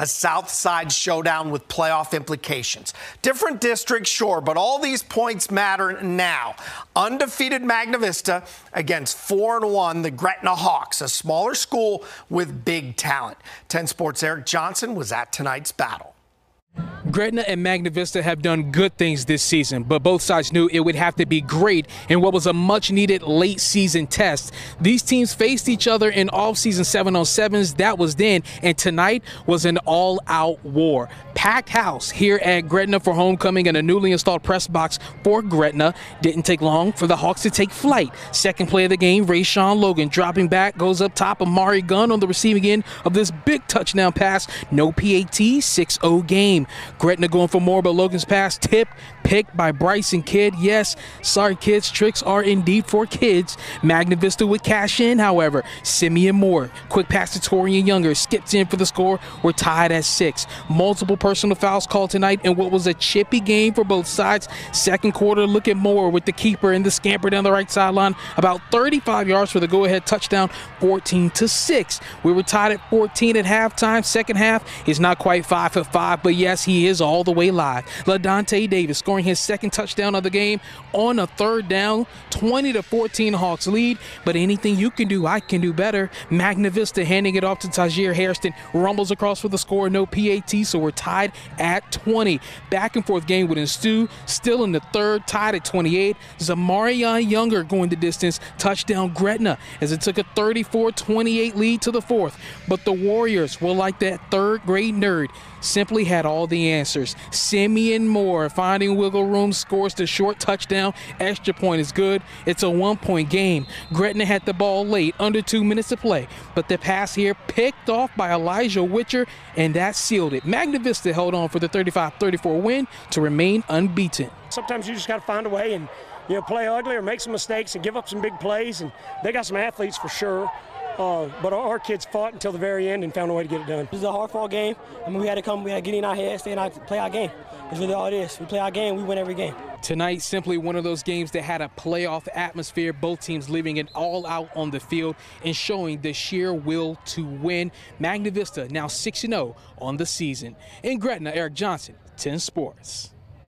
a South Side showdown with playoff implications. Different districts, sure, but all these points matter now. Undefeated Magna Vista against 4 and 1, the Gretna Hawks, a smaller school with big talent. 10 Sports Eric Johnson was at tonight's battle. Gretna and Magna Vista have done good things this season, but both sides knew it would have to be great in what was a much needed late season test. These teams faced each other in off season 7 on 7s, that was then, and tonight was an all out war. Packed house here at Gretna for homecoming and a newly installed press box for Gretna. Didn't take long for the Hawks to take flight. Second play of the game, Ray Rayshawn Logan dropping back, goes up top. Amari Gunn on the receiving end of this big touchdown pass. No PAT, 6 0 game. Gretna going for more, but Logan's pass tip picked by Bryson Kidd. Yes, sorry, kids, tricks are indeed for kids. Magna Vista would cash in, however. Simeon Moore, quick pass to Torian Younger, skips in for the score. We're tied at six. Multiple personal fouls called tonight in what was a chippy game for both sides. Second quarter, look at Moore with the keeper and the scamper down the right sideline. About 35 yards for the go-ahead touchdown, 14 to 6. We were tied at 14 at halftime. Second half is not quite five for five, but yes, he is all the way live. LaDante Davis scoring his second touchdown of the game on a third down, 20 to 14 Hawks lead. But anything you can do, I can do better. Magna Vista handing it off to Tajir Hairston, rumbles across for the score, no PAT, so we're tied at 20. Back and forth game would ensue, still in the third, tied at 28. Zamarian Younger going the distance, touchdown Gretna as it took a 34 28 lead to the fourth. But the Warriors were like that third grade nerd simply had all the answers. Simeon Moore finding wiggle room scores the short touchdown. Extra point is good. It's a one point game. Gretna had the ball late, under two minutes to play, but the pass here picked off by Elijah Witcher, and that sealed it. Magna Vista held on for the 35 34 win to remain unbeaten. Sometimes you just got to find a way and you know play ugly or make some mistakes and give up some big plays. And they got some athletes for sure. Uh, but our, our, kids fought until the very end and found a way to get it done. This is a hard fought game. I mean, we had to come, we had to get in our heads, stay in our, play our game. That's really all it is. We play our game, we win every game. Tonight, simply one of those games that had a playoff atmosphere, both teams leaving it all out on the field and showing the sheer will to win. Magna Vista now 6 0 on the season. In Gretna, Eric Johnson, 10 Sports.